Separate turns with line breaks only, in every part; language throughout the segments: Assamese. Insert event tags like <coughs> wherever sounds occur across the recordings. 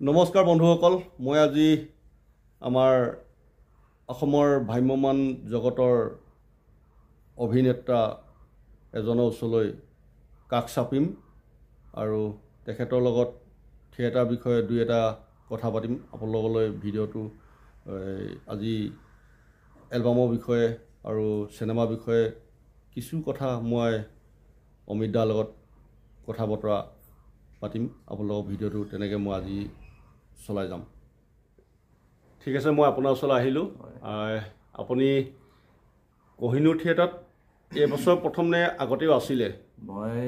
নমস্কাৰ বন্ধুসকল মই আজি আমাৰ অসমৰ ভ্ৰাম্যমান জগতৰ অভিনেতা এজনৰ ওচৰলৈ কাষ চাপিম আৰু তেখেতৰ লগত থিয়েটাৰ বিষয়ে দুই এটা কথা পাতিম। আপোনালোকলৈ ভিডিঅ'টো আজি এলবামৰ বিষয়ে আৰু চিনেমাৰ বিষয়ে কিছু কথা মই অমিত দাৰ লগত কথা বতৰা পাতিম। আপোনালোকৰ ভিডিঅ'টো তেনেকৈ মই আজি চলাই যাম। ঠিক আছে মই আপোনাৰ ওচৰলৈ আহিলোঁ। আহ, আপুনি কহিনুৰ থিয়েটাৰত এইবছৰ প্ৰথম নে আগতেও আছিলে?
মই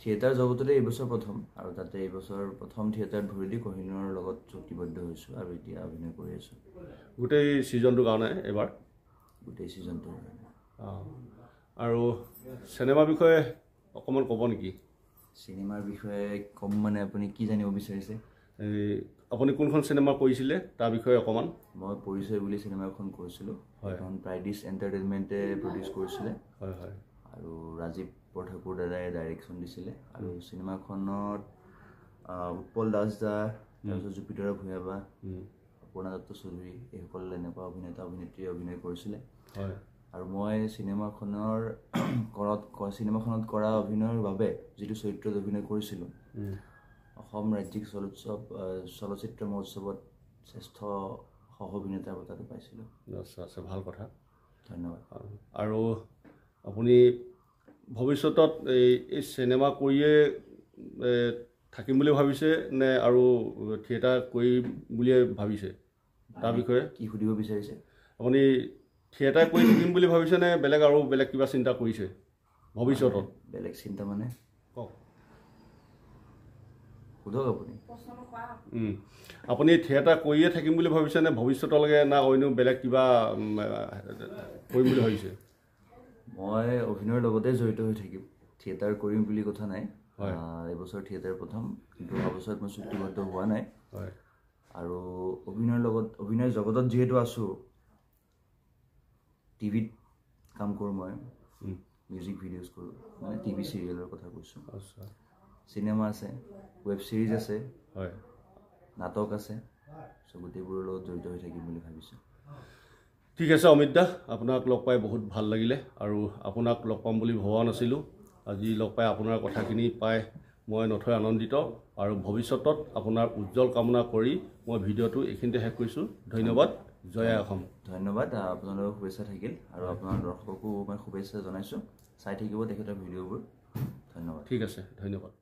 থিয়েটাৰ জগততে এইবছৰ প্ৰথম আৰু তাতে এইবছৰ প্ৰথম থিয়েটাৰত ভৰি দি কহিনুৰৰ লগত চুক্তিবদ্ধ হৈছোঁ আৰু এতিয়া অভিনয় কৰি আছোঁ।
গোটেই ছিজনটোৰ কাৰণে এইবাৰ
গোটেই ছিজনটো
অঁ। আৰু চিনেমাৰ বিষয়ে অকণমান ক'ব নেকি?
চিনেমাৰ বিষয়ে ক'ম মানে আপুনি কি জানিব বিচাৰিছে?
আপুনি কোনখন চিনেমা কৰিছিলে তাৰ বিষয়ে অকণমান।
মই পৰিচয় বুলি চিনেমা এখন কৰিছিলোঁ।
হয়।
এখন প্ৰাইডিছ এণ্টাৰটেইনমেণ্টে প্ৰডিউচ কৰিছিলে।
হয় হয়।
আৰু ৰাজীৱ বৰঠাকুৰ দাদাই ডাইৰেকশ্যন দিছিলে। আৰু চিনেমাখনত উৎপল দাস দা তাৰপিছত জুপিতৰা ভূঞাবা অপৰ্ণা দত্ত চৌধুৰী এইসকল এনেকুৱা অভিনেতা অভিনেত্ৰীয়ে অভিনয় কৰিছিলে।
হয়।
আৰু মই চিনেমাখনৰ <coughs> কৰাত চিনেমাখনত কৰা অভিনয়ৰ বাবে যিটো চৰিত্ৰত অভিনয় কৰিছিলোঁ অসম ৰাজ্যিক চলোৎসৱ চলচ্চিত্ৰ মহোৎসৱত শ্ৰেষ্ঠ সহ অভিনেতাৰ বঁটাটো পাইছিলোঁ।
আচ্ছা আচ্ছা ভাল কথা।
ধন্যবাদ।
আৰু আপুনি ভৱিষ্যতত এই এই চিনেমা কৰিয়ে থাকিম বুলি ভাবিছে নে আৰু থিয়েটাৰ কৰিম বুলিয়ে ভাবিছে? তাৰ বিষয়ে?
কি সুধিব বিচাৰিছে?
আপুনি থিয়েটাৰ কৰি থাকিম বুলি ভাবিছে নে বেলেগ আৰু বেলেগ কিবা চিন্তা কৰিছে ভৱিষ্যতত?
বেলেগ চিন্তা মানে?
কওক।
সোধক আপুনি।
আপুনি থিয়েটাৰ কৰিয়ে থাকিম বুলি ভাবিছে নে ভৱিষ্যতলৈকে না অন্য বেলেগ কিবা কৰিম বুলি ভাবিছে?
মই অভিনয়ৰ লগতে জড়িত হৈ থাকিম। থিয়েটাৰ কৰিম বুলি কথা নাই। এইবছৰ থিয়েটাৰ প্ৰথম কিন্তু অহা বছৰত মই চুক্তিবদ্ধ হোৱা নাই।
হয়।
আৰু অভিনয়ৰ লগত অভিনয় জগতত যিহেতু আছোঁ টিভিত কাম কৰোঁ মই। মিউজিক ভিডিঅ'জ কৰোঁ মানে টিভি চিৰিয়েলৰ কথা কৈছোঁ।
আচ্ছা।
চিনেমা আছে ৱেব ছিৰিজ আছে
হয়।
নাটক আছে চ' গোটেইবোৰৰ লগত জড়িত হৈ থাকিম বুলি ভাবিছোঁ।
ঠিক আছে অমিত দা আপোনাক লগ পাই বহুত ভাল লাগিলে আৰু আপোনাক লগ পাম বুলি ভবা নাছিলোঁ। আজি লগ পাই আপোনাৰ কথাখিনি পাই মই নথৈ আনন্দিত আৰু ভৱিষ্যতত আপোনাৰ উজ্জ্বল কামনা কৰি মই ভিডিঅ'টো এইখিনিতে শেষ কৰিছোঁ। ধন্যবাদ জয় অসম
ধন্যবাদ আপোনালোকৰ শুভেচ্ছা থাকিল আৰু আপোনাৰ দৰ্শককো মই শুভেচ্ছা জনাইছোঁ। চাই থাকিব তেখেতৰ ভিডিঅ'বোৰ। ধন্যবাদ।
ঠিক আছে ধন্যবাদ।